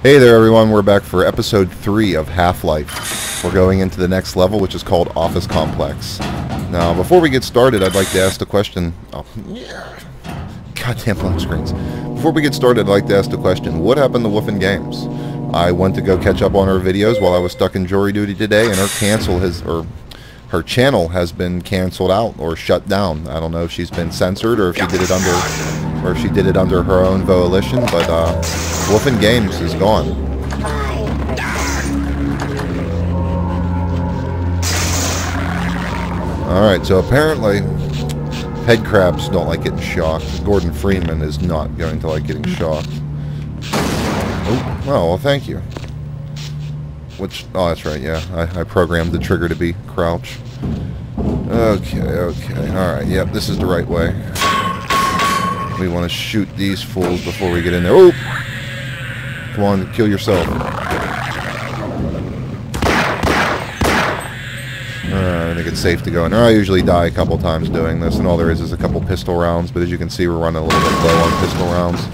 Hey there everyone, we're back for episode 3 of Half-Life. We're going into the next level, which is called Office Complex. Now, before we get started, I'd like to ask the question... Oh, yeah. Goddamn lock screens. Before we get started, I'd like to ask the question, what happened to Wolfen Games? I went to go catch up on her videos while I was stuck in jury duty today, and her cancel has... or her channel has been canceled out or shut down. I don't know if she's been censored or if she did it under or she did it under her own volition, but uh, Wolfen Games is gone. Alright, so apparently head crabs don't like getting shocked. Gordon Freeman is not going to like getting shocked. Oh, well, thank you. Which, oh, that's right, yeah. I, I programmed the trigger to be crouch. Okay, okay. Alright, yep, this is the right way. We want to shoot these fools before we get in there. Oh! Come on, kill yourself. Uh, I think it's safe to go in there. I usually die a couple times doing this, and all there is is a couple pistol rounds, but as you can see, we're running a little bit low on pistol rounds.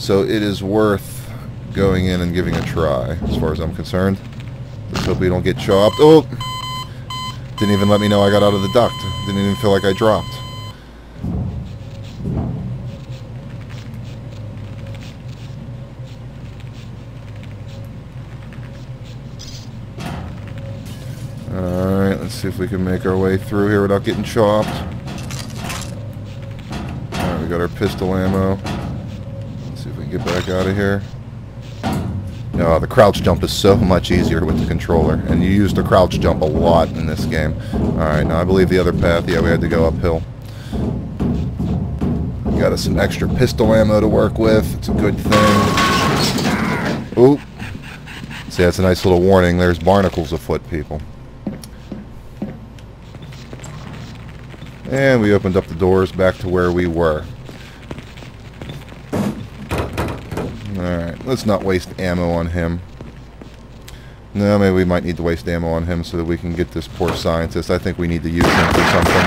So it is worth going in and giving a try, as far as I'm concerned. Let's hope we don't get chopped. Oh! Didn't even let me know I got out of the duct. Didn't even feel like I dropped. Alright, let's see if we can make our way through here without getting chopped. Alright, we got our pistol ammo. Let's see if we can get back out of here. Uh, the crouch jump is so much easier with the controller, and you use the crouch jump a lot in this game. Alright, now I believe the other path, yeah, we had to go uphill. Got us some extra pistol ammo to work with. It's a good thing. Oop. See, that's a nice little warning. There's barnacles afoot, people. And we opened up the doors back to where we were. Alright, let's not waste ammo on him. No, maybe we might need to waste ammo on him so that we can get this poor scientist. I think we need to use him for something.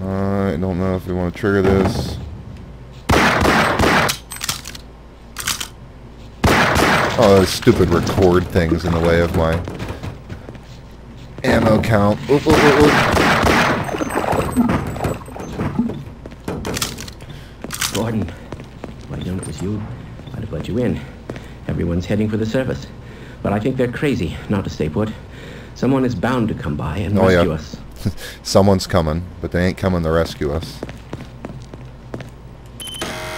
I don't know if we want to trigger this. Oh, those stupid record things in the way of my ammo count. Oop, oop, oop, Gordon, if I'd known it was you, I'd have let you in. Everyone's heading for the surface. But I think they're crazy not to stay put. Someone is bound to come by and Oh, yeah. rescue us. Someone's coming, but they ain't coming to rescue us.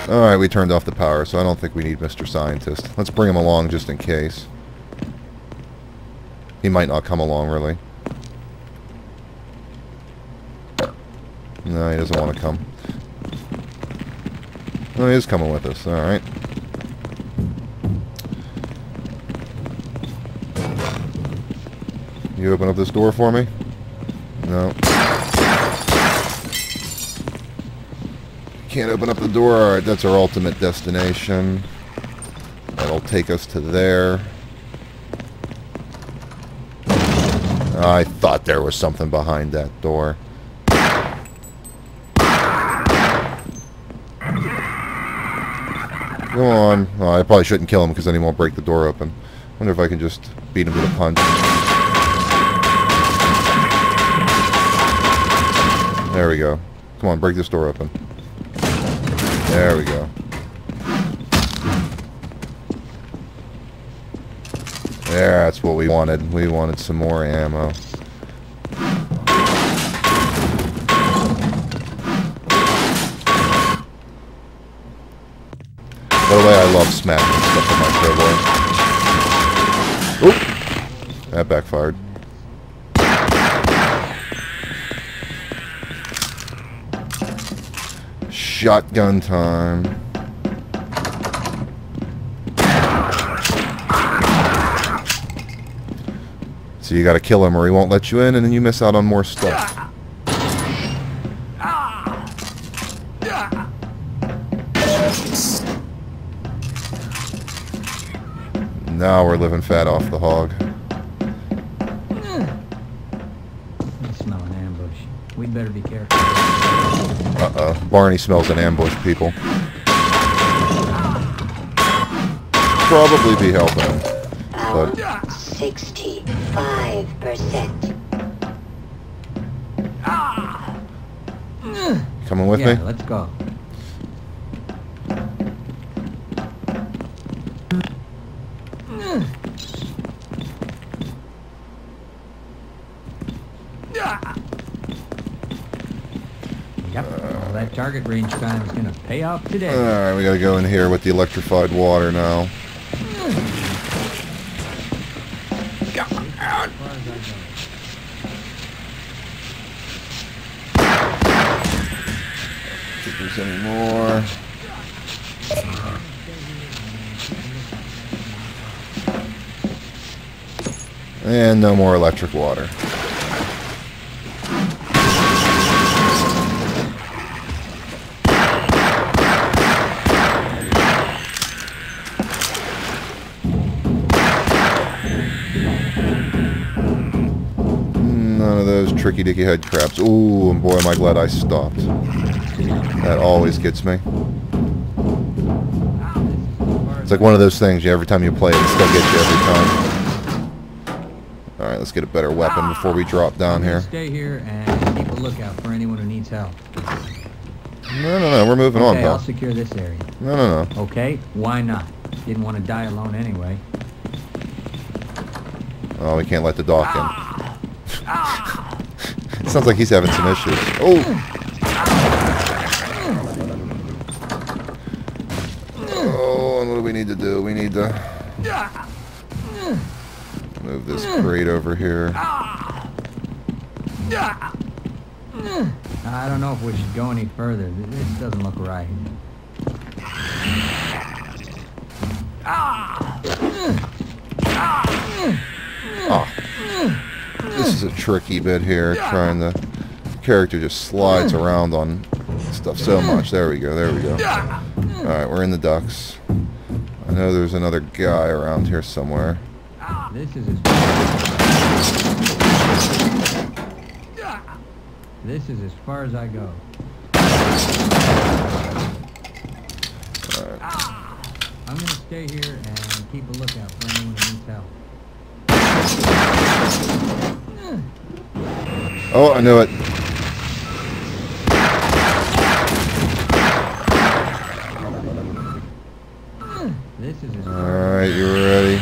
Alright, we turned off the power, so I don't think we need Mr. Scientist. Let's bring him along just in case. He might not come along, really. No, he doesn't want to come. Oh, he is coming with us, alright. You open up this door for me? No. Can't open up the door. Alright, that's our ultimate destination. That'll take us to there. I thought there was something behind that door. Go on. Oh, I probably shouldn't kill him because then he won't break the door open. wonder if I can just beat him with a punch. There we go. Come on, break this door open. There we go. There, that's what we wanted. We wanted some more ammo. By the way, I love smacking stuff with my crowbar. Oop! That backfired. Shotgun time. So you gotta kill him or he won't let you in and then you miss out on more stuff. Now we're living fat off the hog. I smell an ambush. We better be careful. Uh-uh. Barney smells an ambush, people. Probably be helping. But... 65%. Ah! Coming with yeah, me? let's go. Yep, all that target range time is gonna pay off today. Alright, we gotta go in here with the electrified water now. There's. And no more electric water. Tricky dicky head crabs. Ooh, and boy am I glad I stopped. That always gets me. It's like one of those things, you every time you play it, it still gets you every time. Alright, let's get a better weapon before we drop down here. Stay here and keep a lookout for anyone who needs help. No, no, no, we're moving on, Okay, I'll secure this area. No, no, no. Okay, why not? Didn't want to die alone anyway. Oh, we can't let the doc in. Ah! Ah! Sounds like he's having some issues. Oh! Oh, and what do we need to do? We need to move this crate over here. I don't know if we should go any further. This doesn't look right. Oh. This is a tricky bit here, trying to... character just slides mm. around on stuff so mm. much. There we go, there we go. Alright, we're in the ducks. I know there's another guy around here somewhere. This is as This is as far as I go. Ah. I'm gonna stay here and keep a lookout for anyone who needs help. Oh, I knew it. Alright, you ready?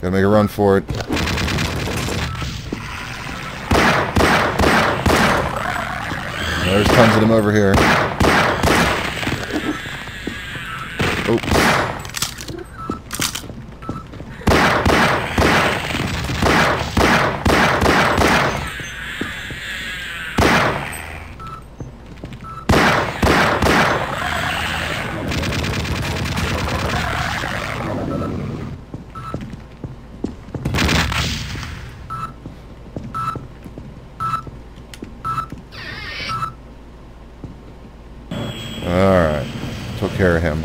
Gotta make a run for it. There's tons of them over here. Alright. Took care of him.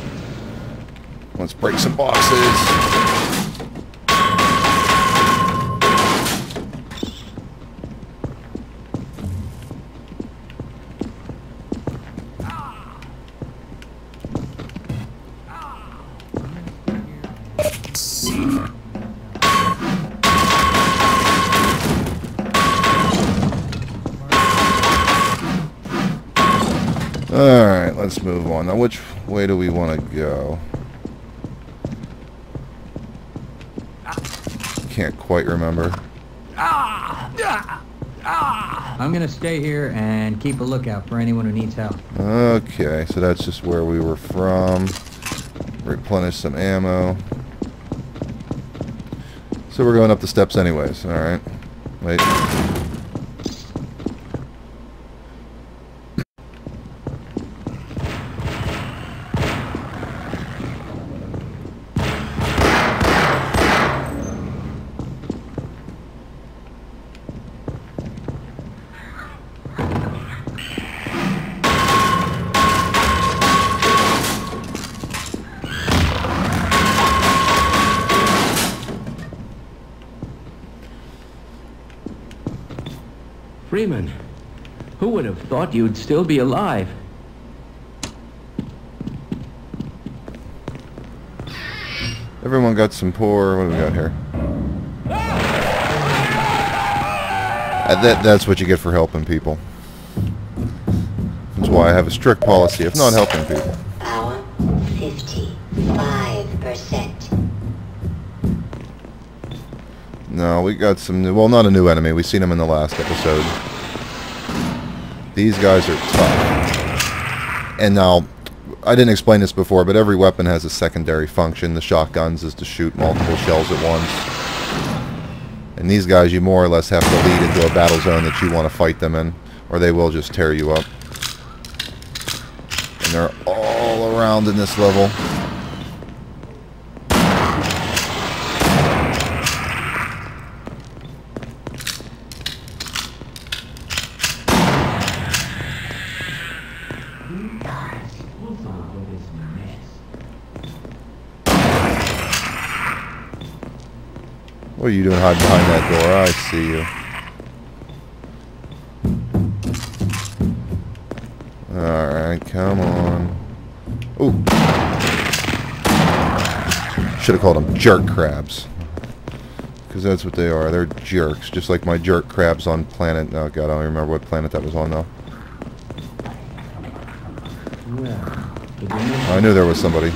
Let's break some boxes. Now, which way do we want to go? Can't quite remember. I'm gonna stay here and keep a lookout for anyone who needs help. Okay, so that's just where we were from. Replenish some ammo. So we're going up the steps anyways, alright. Wait. Thought you'd still be alive? Everyone got some poor... What do we got here? Uh, that, that's what you get for helping people. That's why I have a strict policy of not helping people. Power 55%. No, we got some new... Well, not a new enemy. We've seen him in the last episode. These guys are tough. And now, I didn't explain this before, but every weapon has a secondary function. The shotguns is to shoot multiple shells at once. And these guys, you more or less have to lead into a battle zone that you want to fight them in, or they will just tear you up. And they're all around in this level. What are you doing hiding behind that door? I see you. Alright, come on. Ooh. Should have called them jerk crabs. Because that's what they are. They're jerks. Just like my jerk crabs on planet... Oh god, I don't remember what planet that was on though. I knew there was somebody.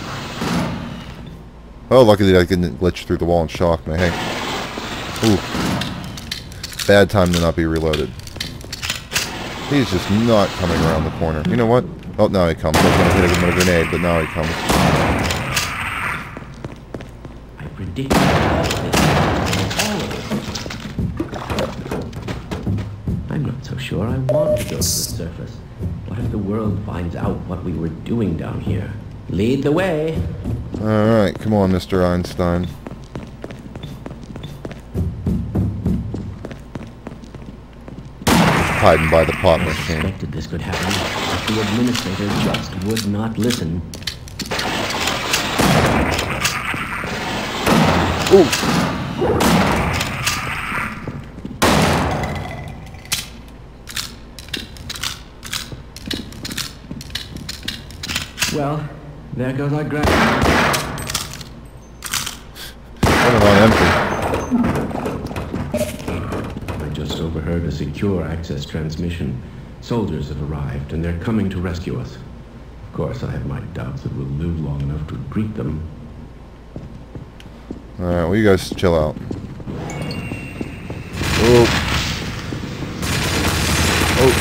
Oh, luckily I didn't glitch through the wall and shock me. Hey. Ooh. Bad time to not be reloaded. He's just not coming around the corner. You know what? Oh, now he comes. I was going to hit him with a grenade, but now he comes. I predict all of this. All of it. I'm not so sure I want to go to the surface. What if the world finds out what we were doing down here? Lead the way. Alright, come on, Mr. Einstein. Hiding by the pot I suspected this could happen, but the administrator just would not listen. Ooh! Well, there goes our gravity. Running on empty. Secure access transmission. Soldiers have arrived, and they're coming to rescue us. Of course, I have my doubts that we'll live long enough to greet them. Alright, well you guys chill out. Oh. Oh.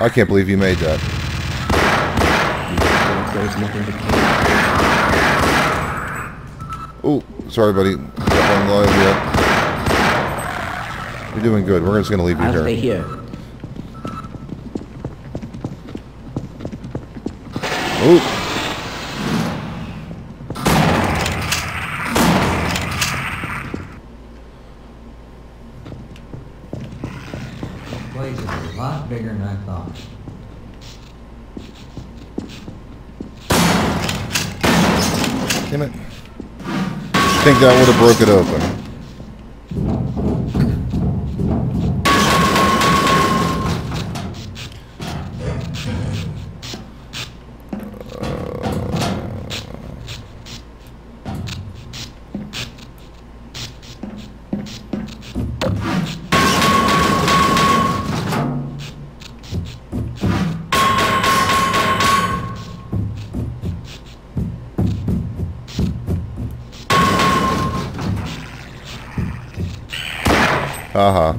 I can't believe you made that. Oh, sorry buddy. Got one live yet. You're doing good. We're just gonna leave you I'll here. stay here. Oh. The place is a lot bigger than I thought. Damn it. I think that would have broke it open. Haha.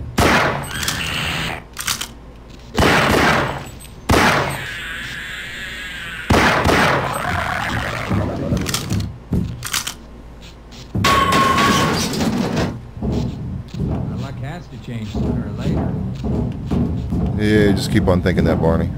My luck has to change sooner or later. Yeah, just keep on thinking that, Barney.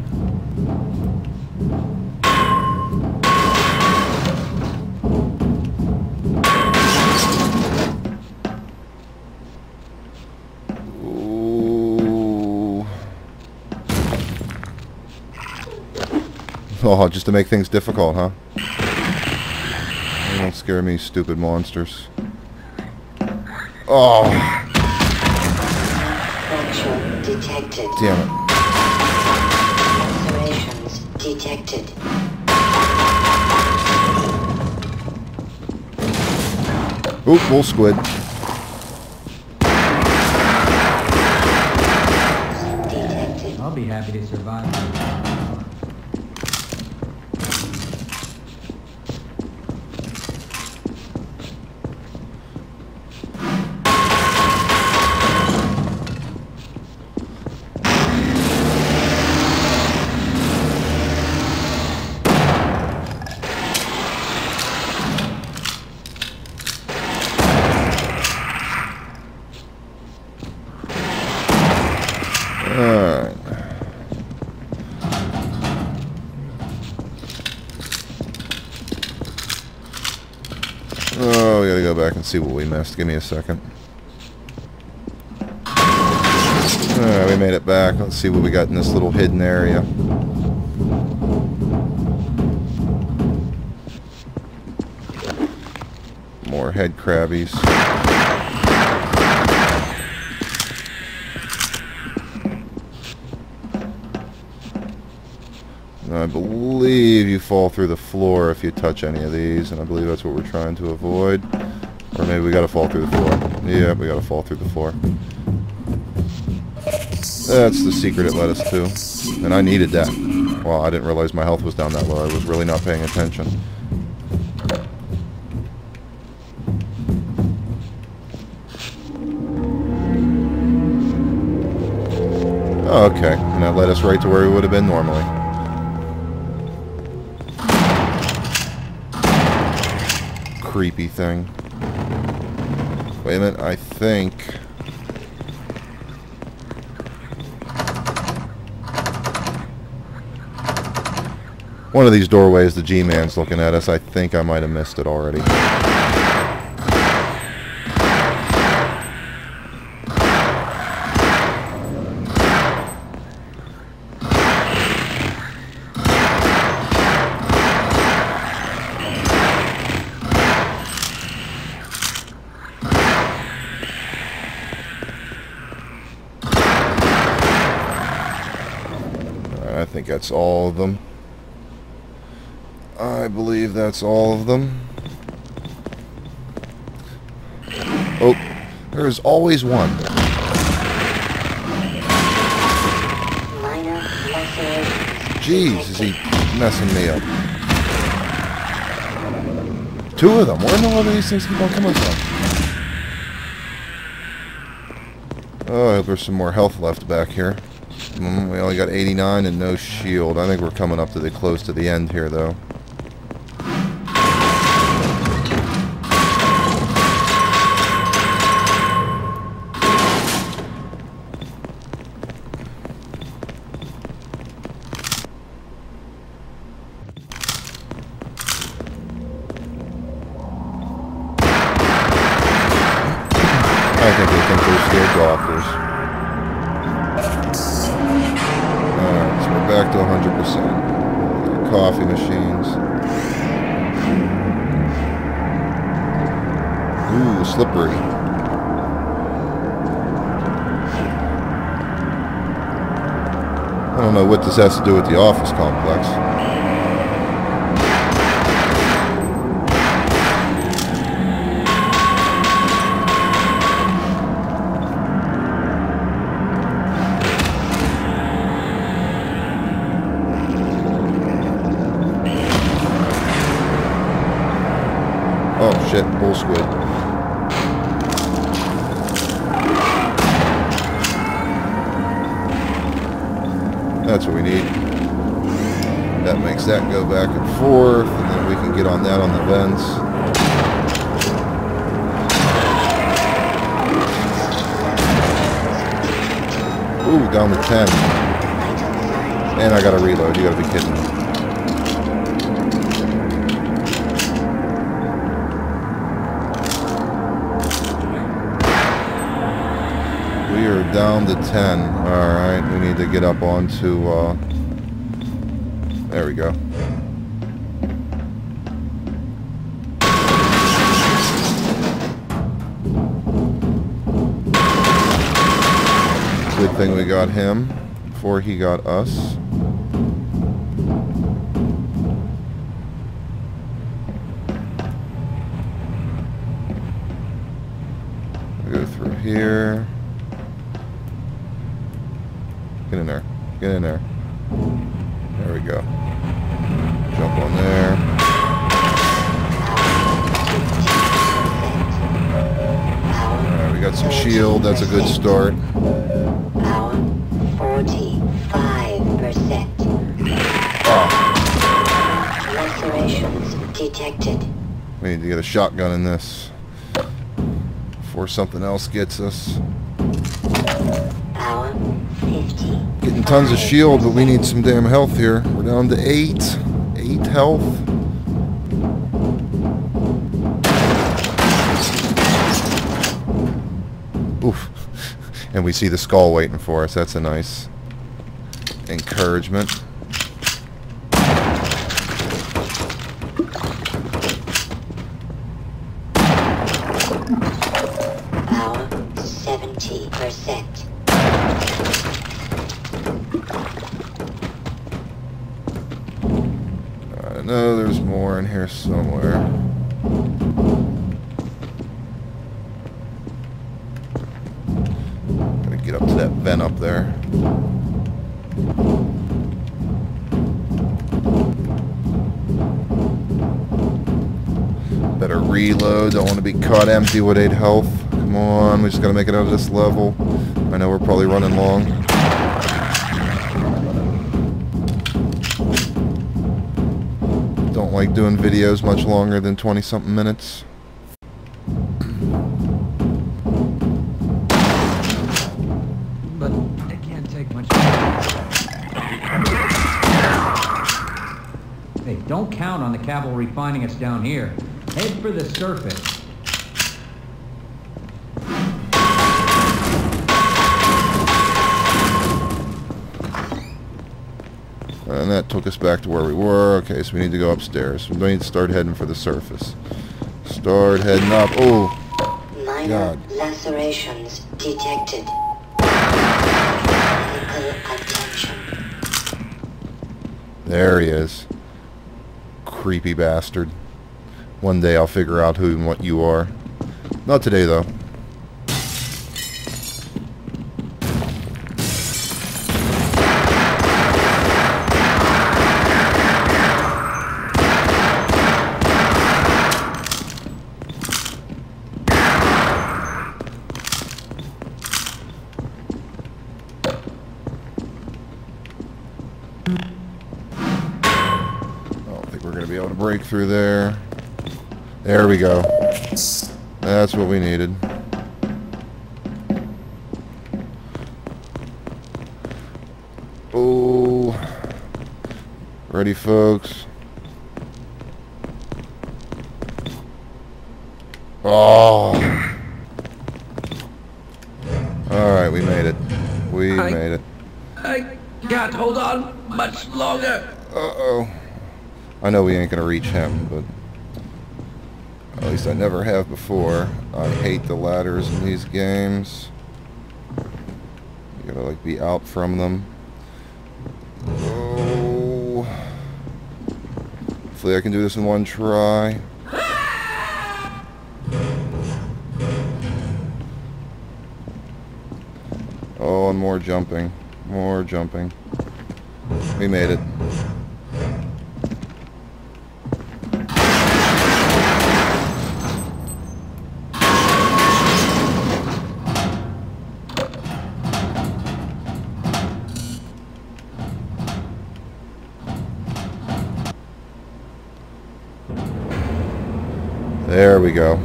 Oh, just to make things difficult, huh? Don't scare me, stupid monsters. Oh! Detected. Damn it. Detected. Oop, bull squid. Detected. I'll be happy to survive. See what we missed. Give me a second. Alright, we made it back. Let's see what we got in this little hidden area. More head crabbies. I believe you fall through the floor if you touch any of these, and I believe that's what we're trying to avoid. Or maybe we gotta fall through the floor. Yeah, we gotta fall through the floor. That's the secret it led us to. And I needed that. Well, I didn't realize my health was down that low. I was really not paying attention. Okay, and that led us right to where we would have been normally. Creepy thing. Wait a minute, I think... One of these doorways, the G-Man's looking at us. I think I might have missed it already. I think that's all of them. I believe that's all of them. Oh, there is always one. Jeez, is he messing me up? Two of them. Where in the world do these things keep on coming from? Oh, there's some more health left back here. Mm, we only got 89 and no shield. I think we're coming up to the close to the end here, though. Coffee machines. Ooh, slippery. I don't know what this has to do with the office complex. Bull squid. That's what we need. That makes that go back and forth, and then we can get on that on the vents. Ooh, down to 10. And I gotta reload, you gotta be kidding me. Are down to 10. Alright, we need to get up onto, uh... There we go. Good thing we got him before he got us. go. Jump on there. Alright, we got some shield. That's a good start. 45%. Oh, detected. we need to get a shotgun in this before something else gets us. Power 50. Getting tons of shield, but we need some damn health here. We're down to eight. Eight health. Oof. And we see the skull waiting for us. That's a nice encouragement. Somewhere. Gotta get up to that vent up there. Better reload. Don't want to be caught empty with 8 health. Come on, we just gotta make it out of this level. I know we're probably running long. Like doing videos much longer than 20 something minutes. But can't take much. Hey, don't count on the cavalry finding us down here. Head for the surface. And that took us back to where we were. Okay, so we need to go upstairs. We need to start heading for the surface. Start heading up. Oh, Minor God. lacerations detected. Attention. there he is. Creepy bastard. One day I'll figure out who and what you are. Not today, though. I don't think we're going to be able to break through there. There we go. That's what we needed. Oh. Ready, folks? Oh. Alright, we made it. We I- made it. I can't hold on much longer. Uh-oh. I know we ain't gonna reach him, but... At least I never have before. I hate the ladders in these games. You gotta, like, be out from them. Oh... Hopefully I can do this in one try. Oh, and more jumping. More jumping. We made it. There we go.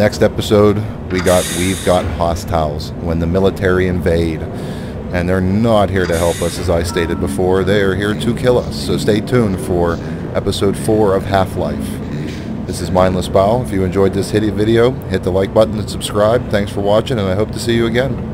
Next episode, we got We've Got Hostiles when the military invade. And they're not here to help us, as I stated before. They are here to kill us. So stay tuned for episode 4 of Half-Life. This is Mindlessbile. If you enjoyed this video, hit the like button and subscribe. Thanks for watching, and I hope to see you again.